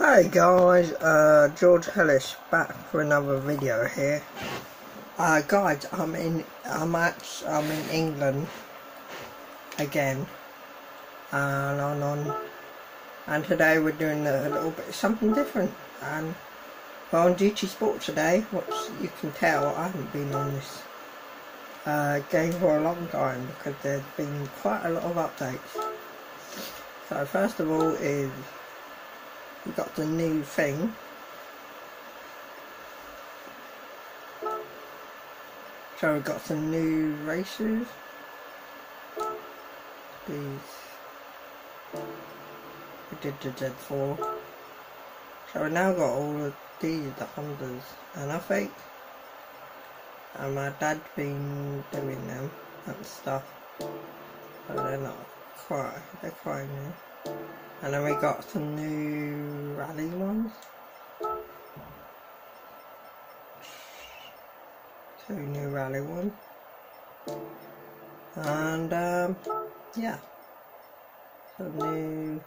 Hi guys, uh, George Hellis back for another video here. Uh, guys, I'm in, I'm at, I'm in England again, and on, on, and today we're doing a little bit something different. And we're on GT Sport today. What you can tell, I haven't been on this uh, game for a long time because there's been quite a lot of updates. So first of all is we got the new thing. So we've got some new races. These we did the Z4. So we now got all of these, the Hondas, and I think and my dad's been doing them and stuff. But they're not quite, they're quite new. And then we got some new rally ones. Two new rally ones. And um, yeah. Some new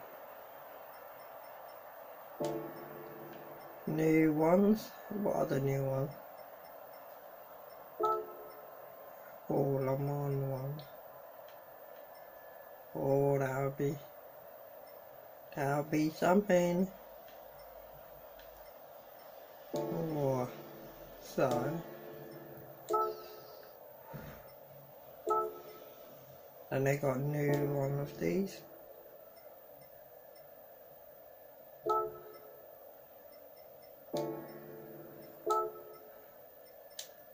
new ones. What are the new ones? Oh, Le Mans one. Oh, that would be That'll be something. Oh, so. And they got a new one of these.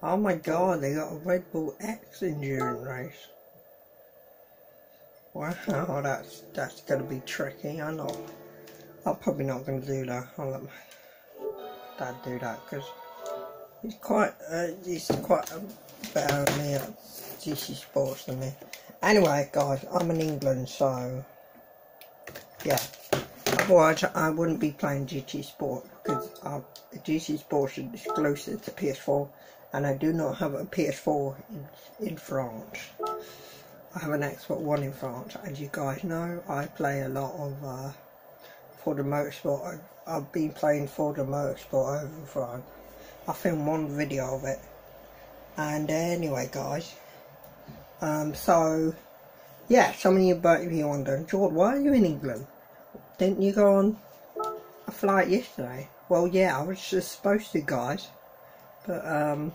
Oh my god, they got a Red Bull X endurance race. Wow, that's that's gonna be tricky. I know. I'm probably not gonna do that. I'll let my dad do that because he's quite uh, he's quite better than me at GT Sports than me. Anyway, guys, I'm in England, so yeah. Otherwise, I wouldn't be playing GT Sport because uh, GT Sports is exclusive to PS4, and I do not have a PS4 in, in France. I have an Xbox One in France. As you guys know, I play a lot of uh, Forza Motorsport. I've been playing Forza Motorsport over in France. I filmed one video of it. And uh, anyway, guys. Um, so, yeah, some of you might be wondering, George, why are you in England? Didn't you go on a flight yesterday? Well, yeah, I was just supposed to, guys. But, um,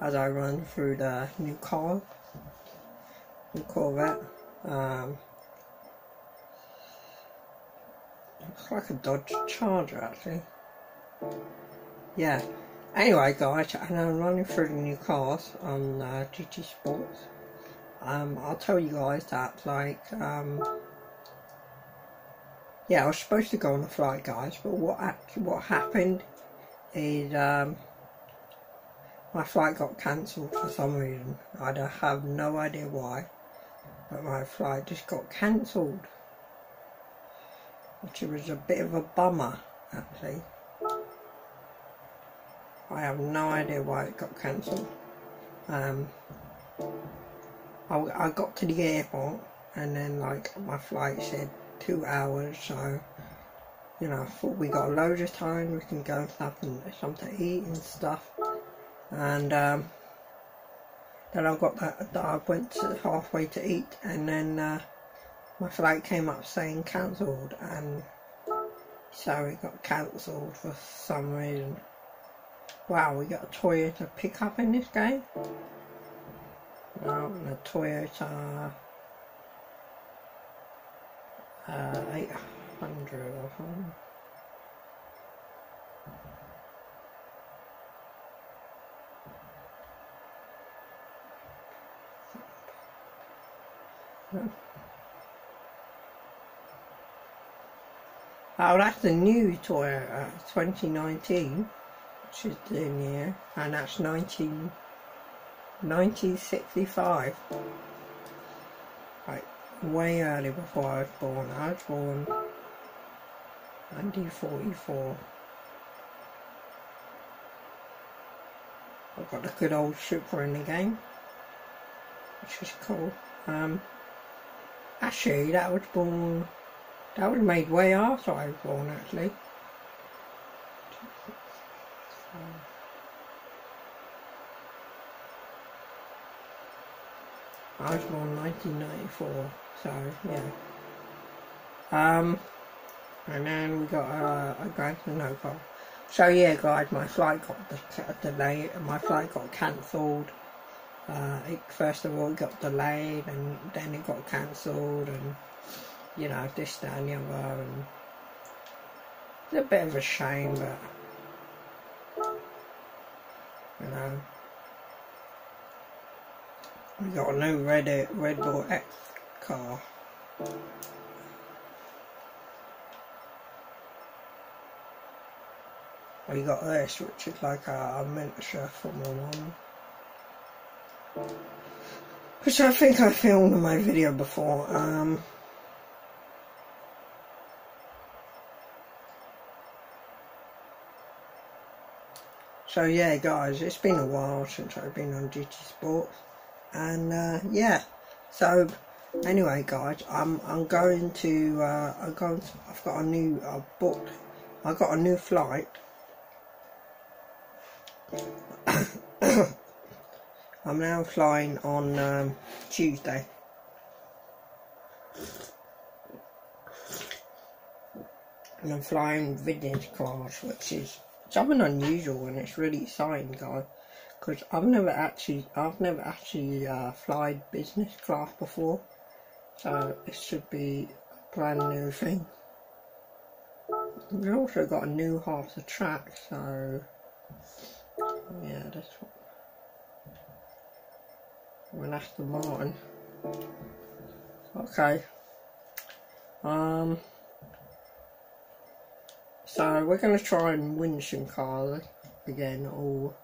as I run through the new car, Corvette. Um, looks like a Dodge Charger actually. Yeah. Anyway guys, and I'm running through the new cars on uh, GT Sports. Um, I'll tell you guys that like um, yeah, I was supposed to go on a flight guys, but what actually, what happened is um, my flight got cancelled for some reason. I have no idea why but my flight just got cancelled which was a bit of a bummer actually. I have no idea why it got cancelled. Um, I, I got to the airport and then like my flight said two hours so you know I thought we got loads of time we can go and have something to eat and stuff. And um, then I got that, that I went halfway to eat and then uh, my flight came up saying cancelled and so it got cancelled for some reason. Wow, we got a Toyota pickup in this game? No, a Toyota uh, 800 or something. Oh, that's the new Toyota 2019, which is the year, and that's 19, 1965. Right, way early before I was born. I was born 1944. I've got a good old Supra in the game, which is cool. Um, Actually, that was born That was made way after I was born, actually. I was born 1994, so yeah. Um, and then we got uh, a grandson call. So yeah, guys, my flight got delayed. My flight got cancelled. Uh, it, first of all, it got delayed, and then it got cancelled, and you know this, that, and the other, and it's a bit of a shame, but you know. We got a new Red, Red Bull X car. We got this, which is like a, miniature Formula One. Which I think I filmed in my video before. Um, so yeah guys, it's been a while since I've been on GT Sports and uh, yeah so anyway guys I'm I'm going to uh, I'm going to, I've got a new I booked I got a new flight I'm now flying on um, Tuesday. And I'm flying vintage class which is something unusual and it's really exciting guys because I've never actually I've never actually uh, flied business class before. So it should be a brand new thing. We've also got a new half the track so yeah that's what Aston Martin okay um so we're going to try and win some cars again or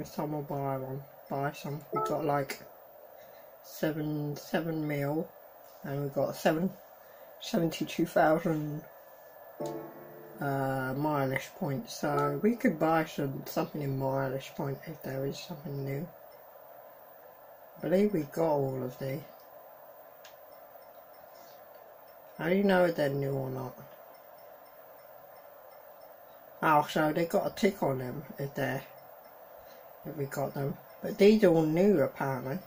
time I'll buy one, buy some. We've got like seven seven mil, and we've got seven seventy two thousand uh, mileage points. So we could buy some something in mileage point if there is something new. I believe we got all of these. How do you know if they're new or not? Oh, so they got a tick on them if they're if we got them. But these are all new apparently.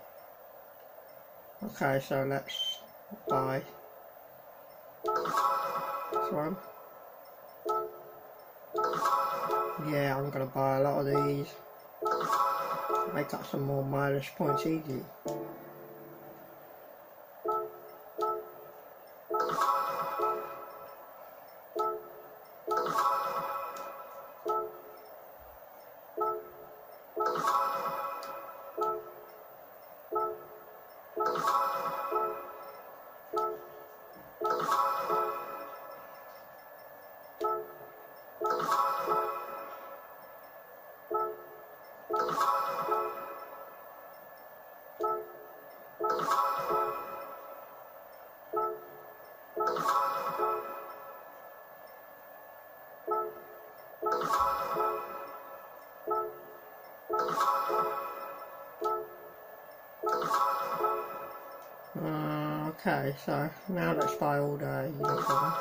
Okay, so let's buy this one. Yeah, I'm gonna buy a lot of these. Make up some more mileage points easy. Okay, so now let's buy all the uniform.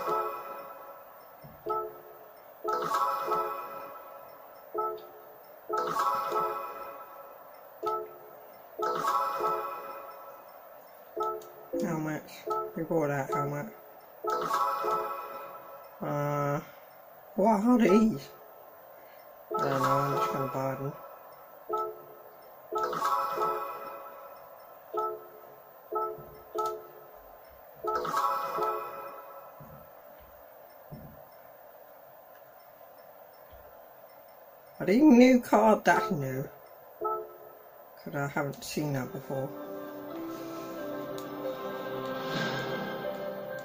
Helmet. We bought that helmet. Uh, what are these? Are these new card that new? Because I haven't seen that before.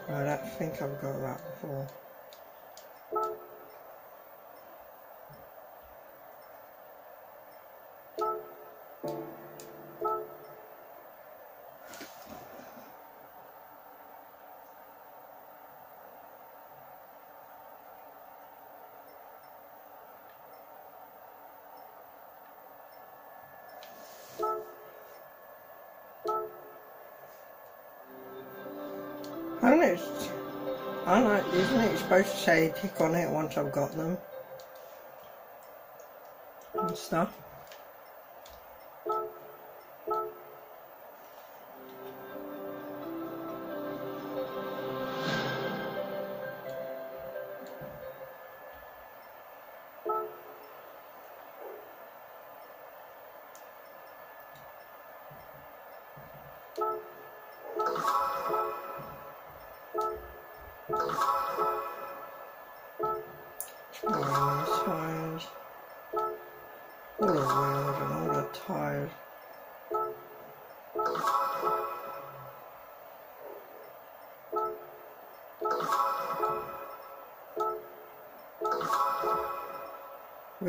I don't think I've got that before. Supposed to say tick on it once I've got them and stuff?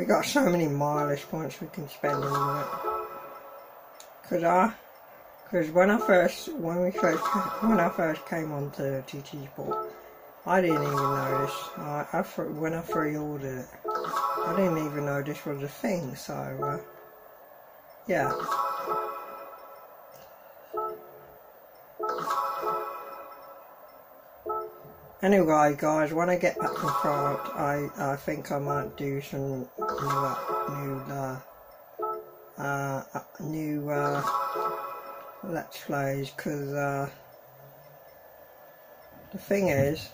We got so many mileage points we can spend on it. Cause I, cause when I first, when we first, when I first came onto GT Sport, I didn't even notice. I, I when I pre-ordered it, I didn't even know this was a thing. So, uh, yeah. Anyway, guys, when I get back from France, I, I think I might do some new, new, uh, uh, new, uh, let's plays, because, uh, the thing is,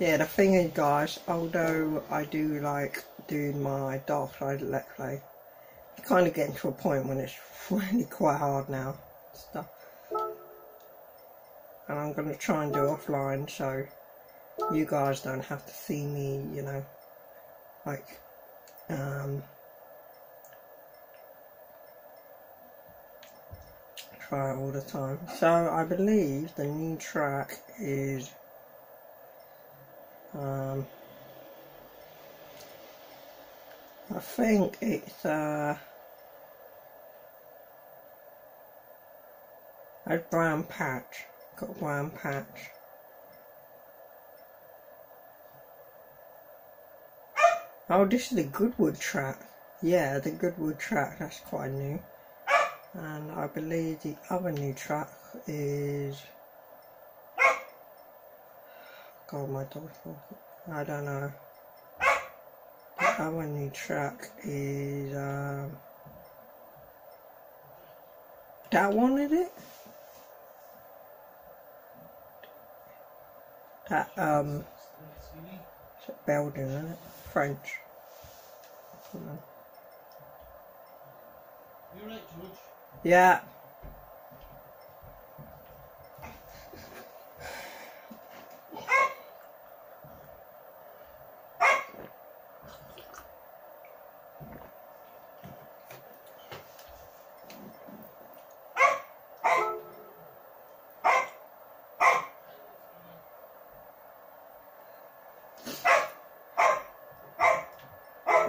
yeah, the thing is, guys, although I do like doing my Dark Side Let's Play, it's kind of getting to a point when it's really quite hard now. Stuff and I'm going to try and do offline so you guys don't have to see me, you know, like, um, try all the time. So I believe the new track is, um, I think it's, uh, a Brands Hatch got one patch. Oh, this is the Goodwood track. Yeah, the Goodwood track, that's quite new. And I believe the other new track is... God, my dog's. I don't know. The other new track is... Um, that one, is it? That, um, Belgian, isn't it? French. You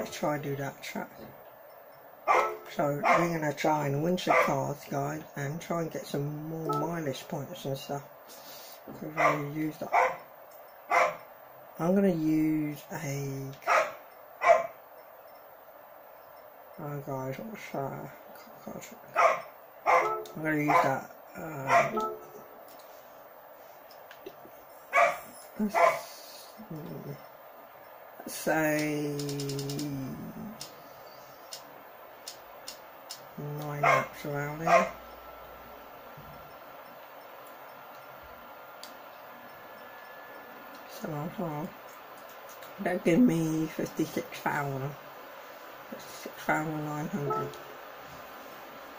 Yeah. try do that track. So we're going to try and win some cars, guys, and try and get some more mileage points and stuff. Because I use that. I'm going to use a... Oh guys, what's that? I'm going to use that. Um, hmm say nine laps around here. So long, that give me 56,000, 56,900,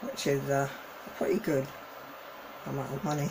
which is uh, a pretty good amount of money.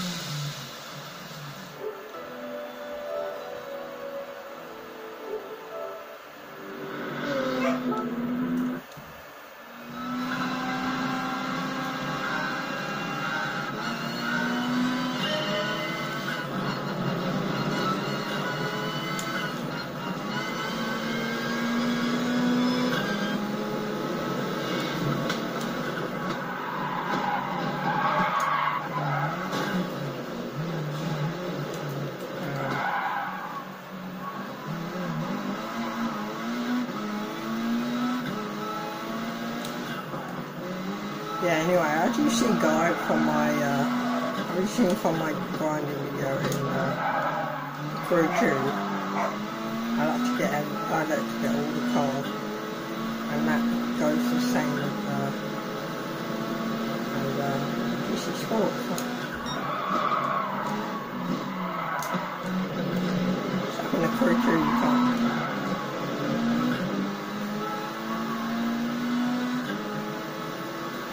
anyway, I usually go from my, uh, I usually from my grinding video in, uh, for a tube.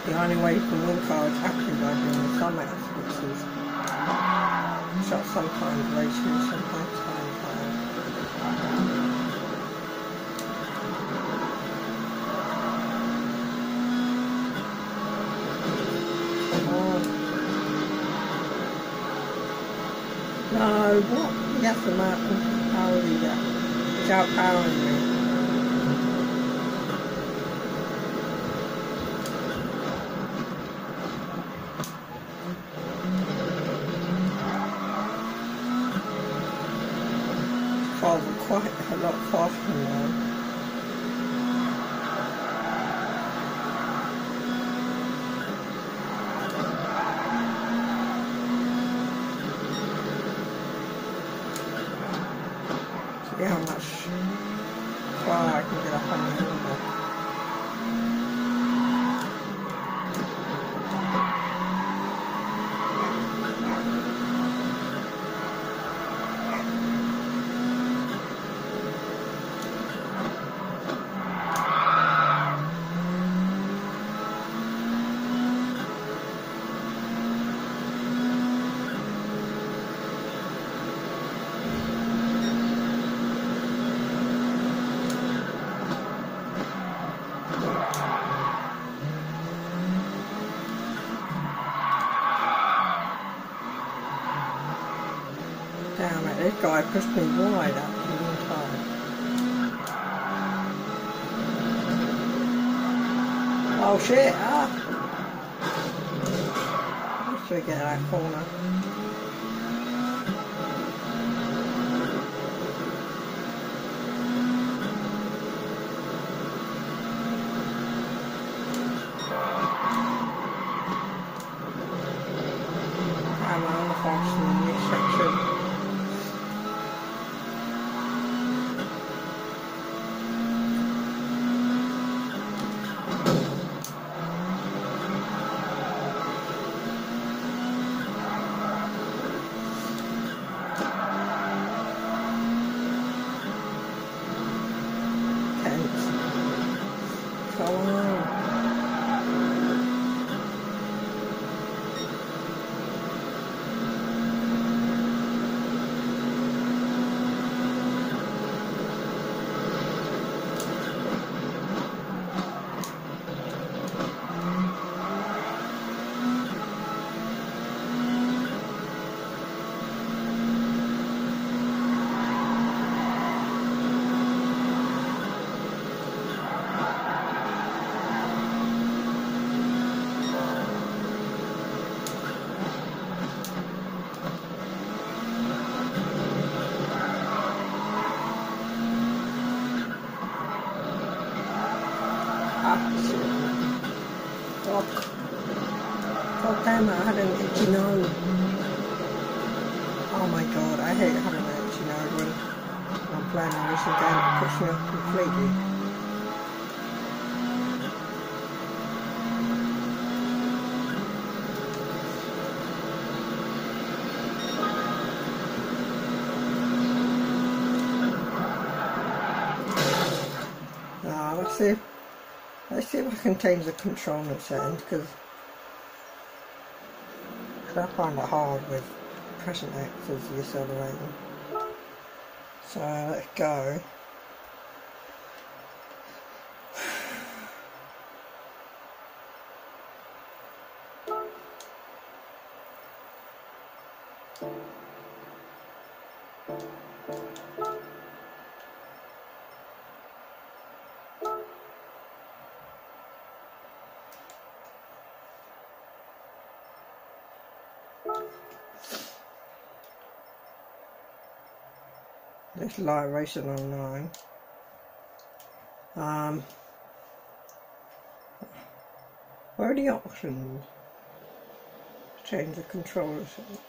The only way you can win cards actually by doing some experts shot sometimes racing, sometimes time time. Oh. No, what? Yes, the mountain. Are you that? It's outpowering me. travel quite a lot faster now. See how much far I can get up on the hill. Damn pushed me wide up the whole time. Oh shit, ah! To get that corner. Change the controller settings because I find it hard with pressing X as the accelerating. So let's go. This light racing online. Um, Where are the options? Change the controller setting.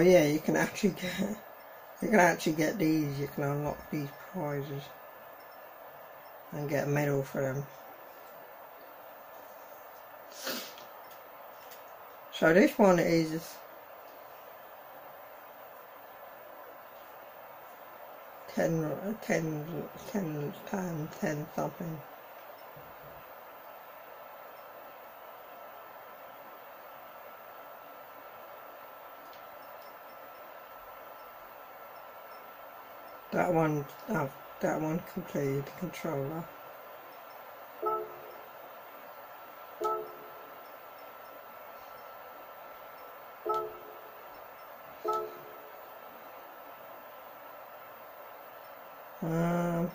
Oh yeah, you can actually get you can actually get these, you can unlock these prizes and get a medal for them. So this one is ten, ten, ten pound, ten something. That one, oh, that one completed the controller. Um,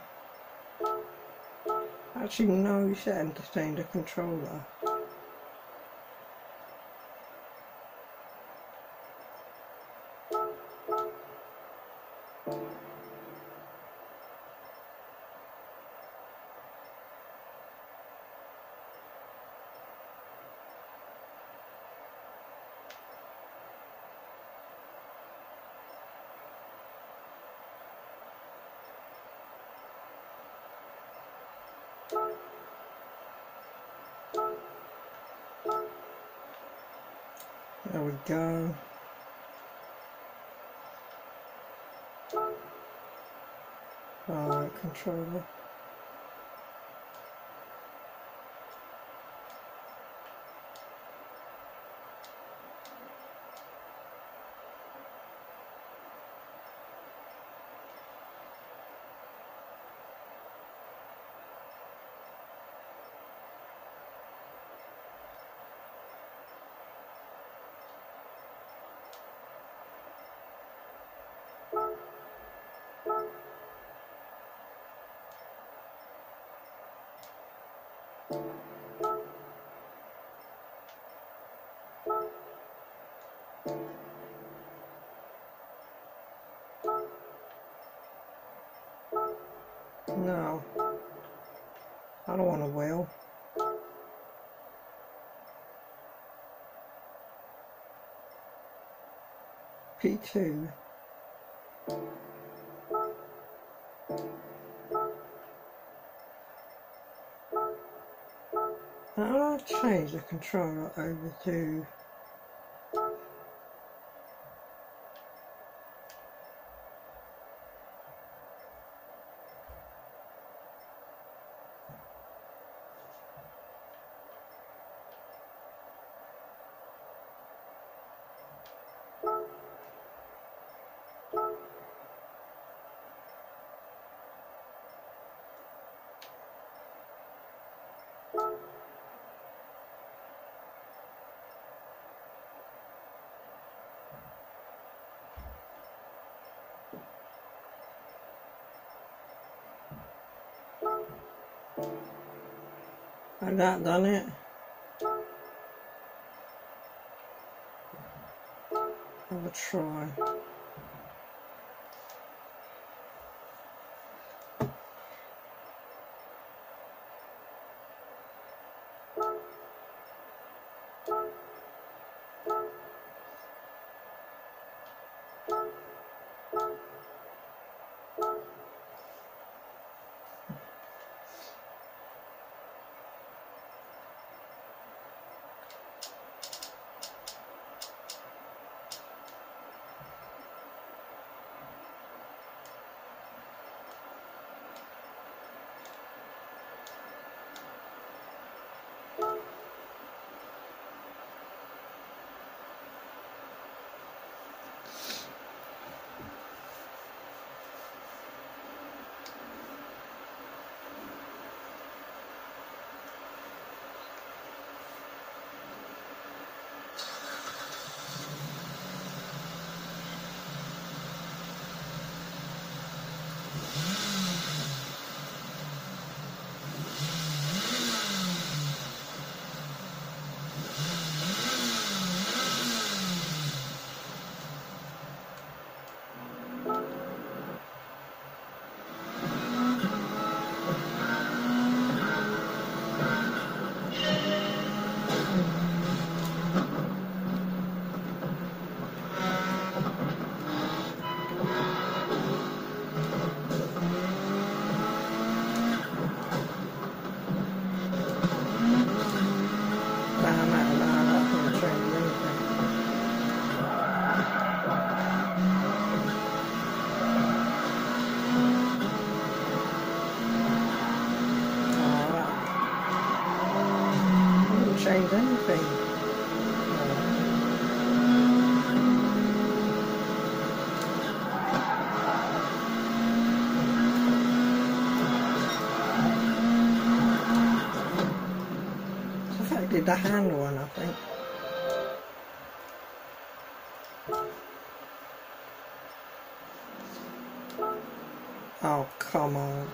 actually no setting to change the controller. There we go. Controller. No. I don't want a whale. P2. How do I change the controller over to I got done it. I will try. It's affected the hand one, I think. Oh, come on.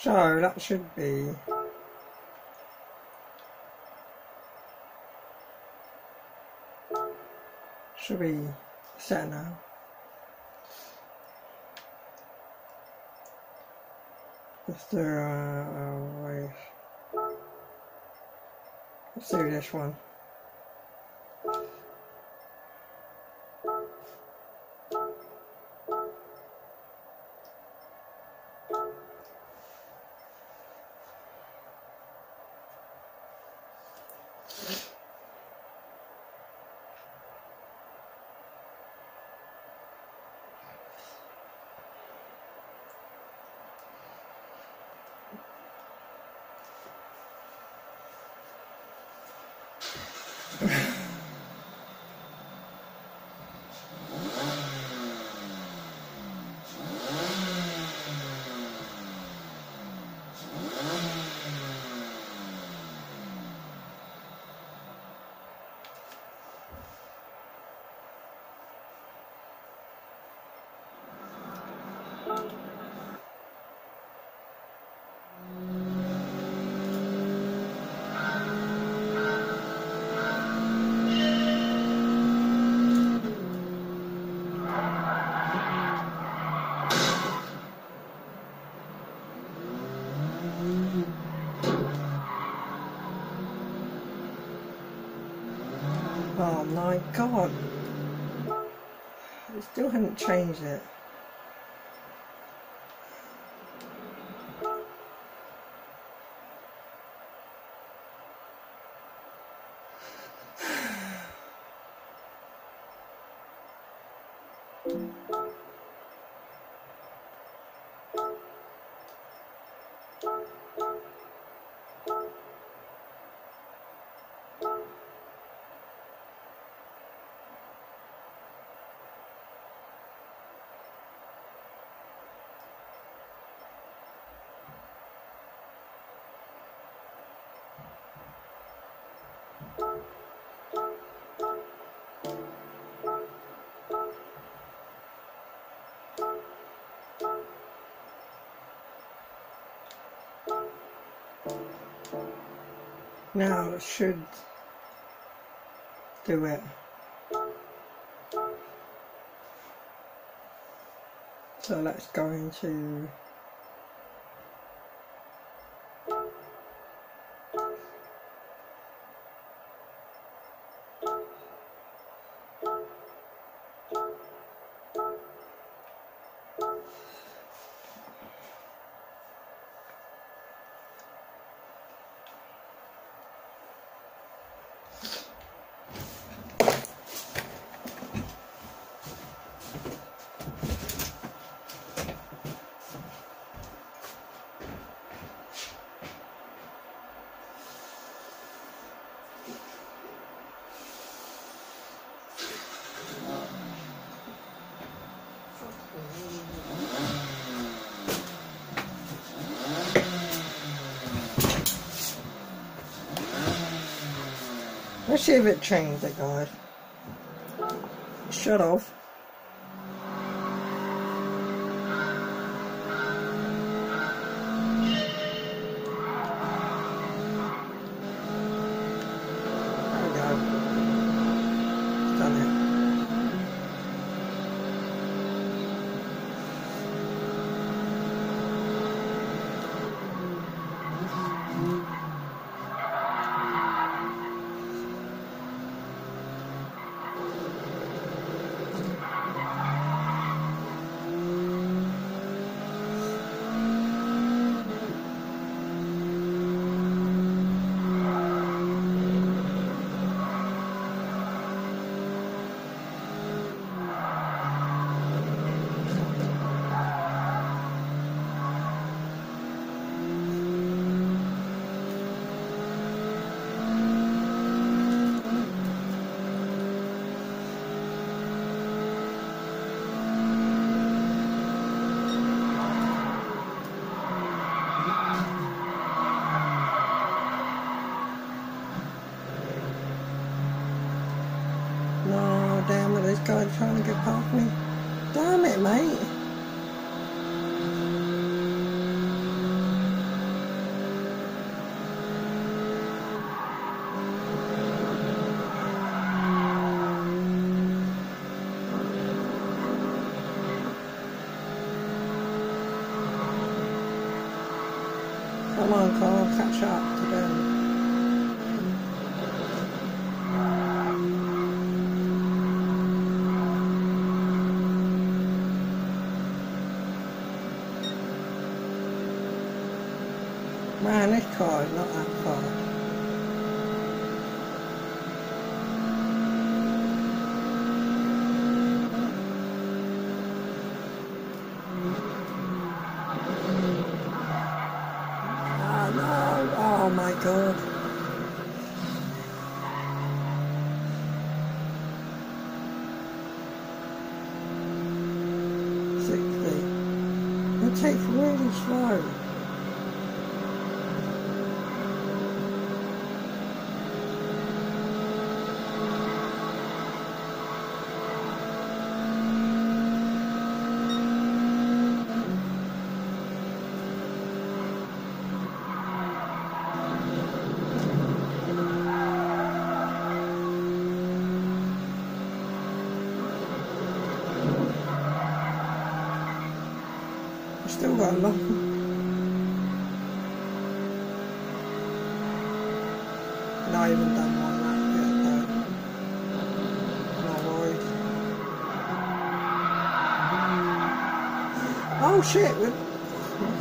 So that should be should be set now. Let's do uh. Let's do this one. Oh my god. I still haven't changed it. Now should do it. So let's go into See if it changed it, guys. Shut off. There we go. It's done it. No, damn it, this guy's trying to get past me. Damn it, mate. Come on, Carl, catch up to them. Man, this car is not that fast. Oh no! Oh my god! Sixty. It takes really slow. Not even done. Oh shit! We're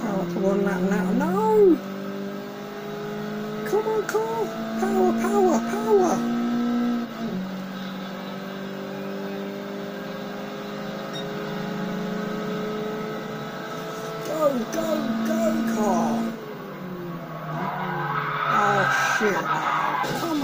power to one lap now. No! Come on, Carl! Power, power, power! Oh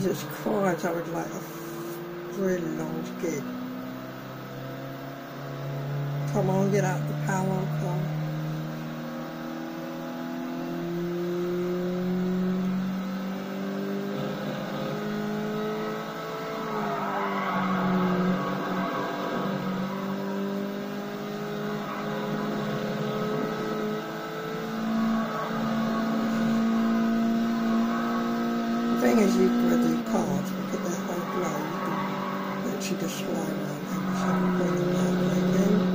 Jesus Christ, I would like a really long skid. Come on, get out the power car. The thing is, you with these cars, because they're so low, you can literally just slide around every single point in that way again,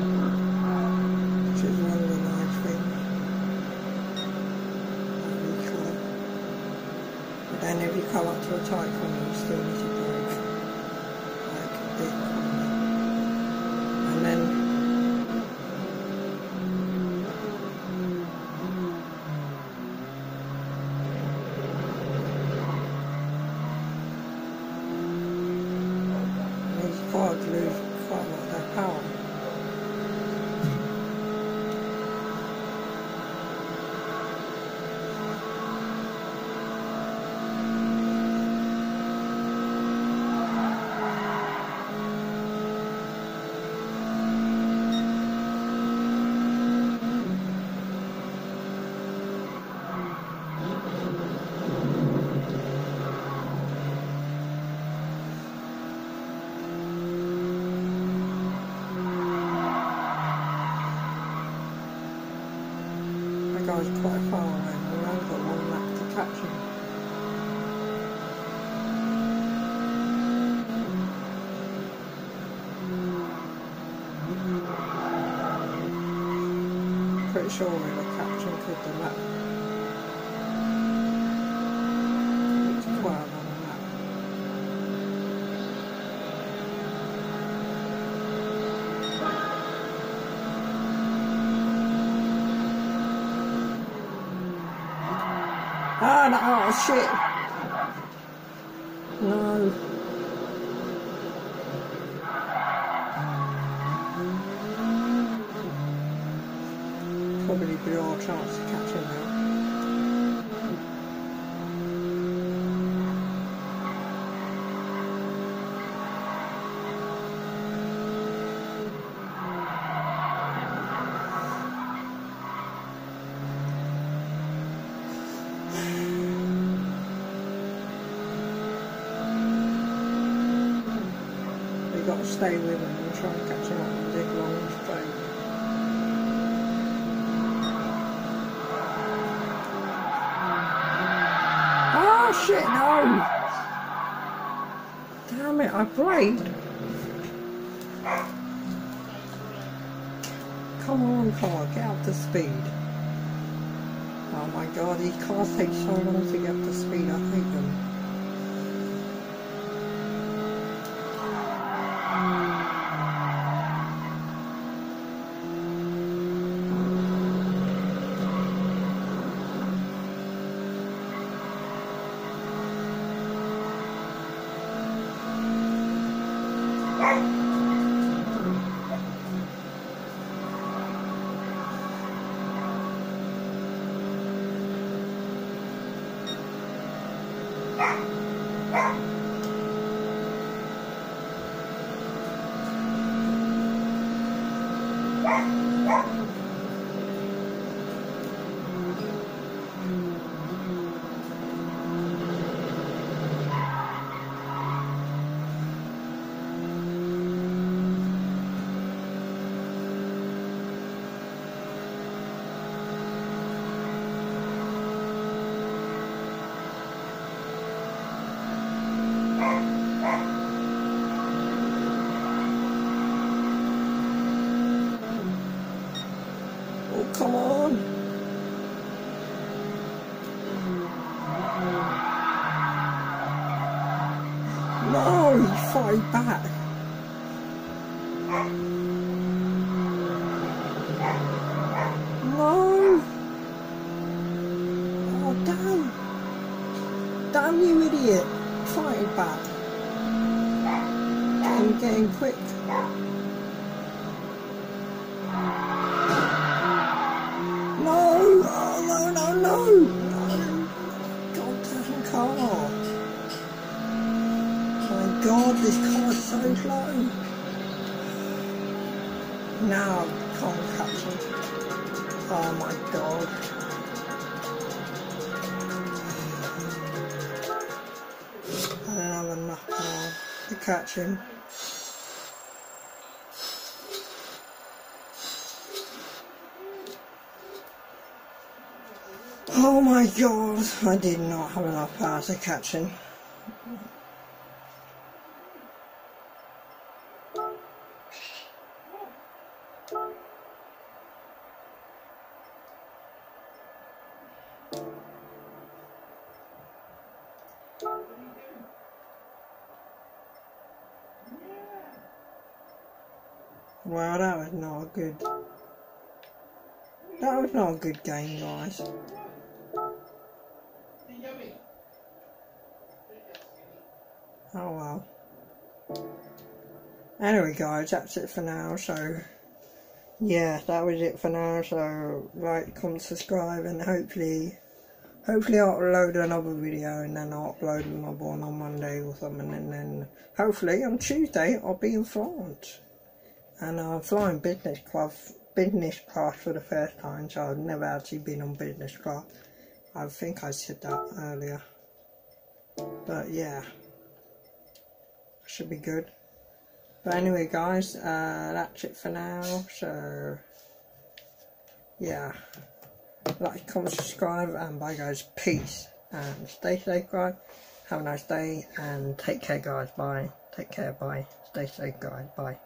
which is one of the if you come up to a tight corner, you still need to brake. Like a big corner. And then these cars lose quite a lot of their power. Guy's quite far and we've only got one lap to catch him. Pretty sure we were catching could the lap. It's 12 on the lap. Ah, no, oh shit. No. Probably be our chance to catch him now. We got to stay with him and try and catch him up and dig along straight. Oh shit, no! Damn it, I braked. Come on, car, get up to speed. Oh my god, these cars take so long to get up to speed, I hate them. pa. Catch him. Oh my god, I did not have enough power to catch him. Well, that was not a good. That was not a good game, guys. Oh well. Anyway, guys, that's it for now. So, yeah, that was it for now. So, like, comment, subscribe, and hopefully, hopefully, I'll upload another video, and then I'll upload another one on Monday or something, and then hopefully on Tuesday I'll be in France, and I'm flying business class, business class for the first time. So I've never actually been on business class. I think I said that earlier, but yeah, should be good. But anyway, guys, uh, that's it for now. So, yeah. Like, comment, subscribe, and bye, guys. Peace. And stay safe, guys. Have a nice day, and take care, guys. Bye. Take care. Bye. Stay safe, guys. Bye.